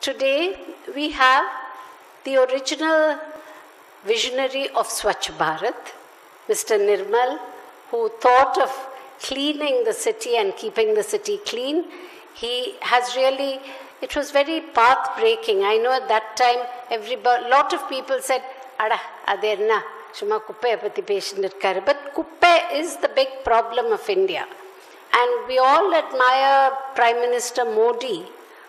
Today we have the original visionary of Swachh Bharat, Mr. Nirmal, who thought of cleaning the city and keeping the city clean. He has really, it was very path breaking. I know at that time, every lot of people said, Ada, Aderna, But Kuppe is the big problem of India. And we all admire Prime Minister Modi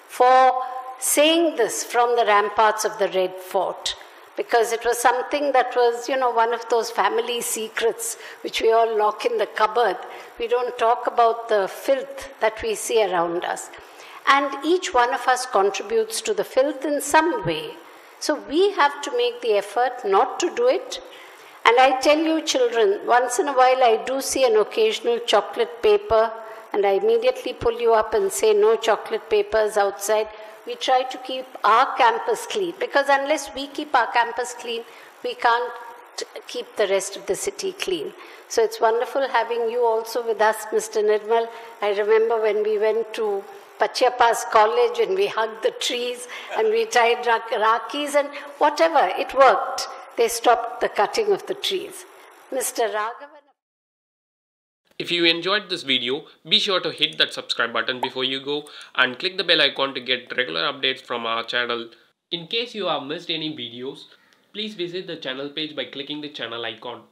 for saying this from the ramparts of the Red Fort because it was something that was, you know, one of those family secrets which we all lock in the cupboard. We don't talk about the filth that we see around us. And each one of us contributes to the filth in some way. So we have to make the effort not to do it. And I tell you, children, once in a while I do see an occasional chocolate paper, and I immediately pull you up and say, No chocolate papers outside we try to keep our campus clean because unless we keep our campus clean, we can't keep the rest of the city clean. So it's wonderful having you also with us, Mr. Nirmal. I remember when we went to Pachaiyappa's College and we hugged the trees and we tied rakhis and whatever, it worked. They stopped the cutting of the trees. Mr. Raghavan. If you enjoyed this video, be sure to hit that subscribe button before you go and click the bell icon to get regular updates from our channel. In case you have missed any videos, please visit the channel page by clicking the channel icon.